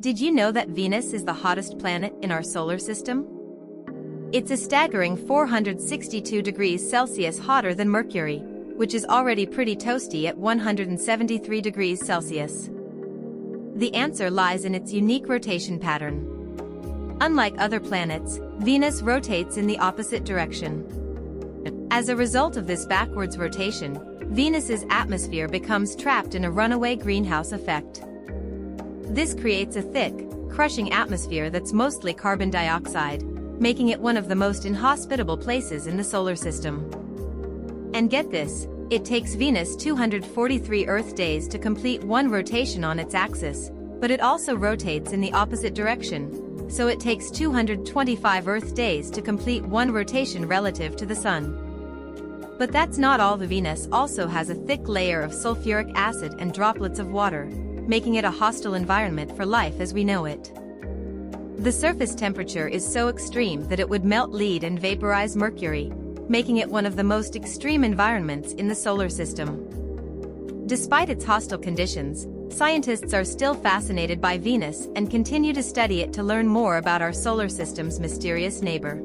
Did you know that Venus is the hottest planet in our solar system? It's a staggering 462 degrees Celsius hotter than Mercury, which is already pretty toasty at 173 degrees Celsius. The answer lies in its unique rotation pattern. Unlike other planets, Venus rotates in the opposite direction. As a result of this backwards rotation, Venus's atmosphere becomes trapped in a runaway greenhouse effect. This creates a thick, crushing atmosphere that's mostly carbon dioxide, making it one of the most inhospitable places in the solar system. And get this, it takes Venus 243 Earth days to complete one rotation on its axis, but it also rotates in the opposite direction, so it takes 225 Earth days to complete one rotation relative to the Sun. But that's not all the Venus also has a thick layer of sulfuric acid and droplets of water, making it a hostile environment for life as we know it. The surface temperature is so extreme that it would melt lead and vaporize mercury, making it one of the most extreme environments in the solar system. Despite its hostile conditions, scientists are still fascinated by Venus and continue to study it to learn more about our solar system's mysterious neighbor.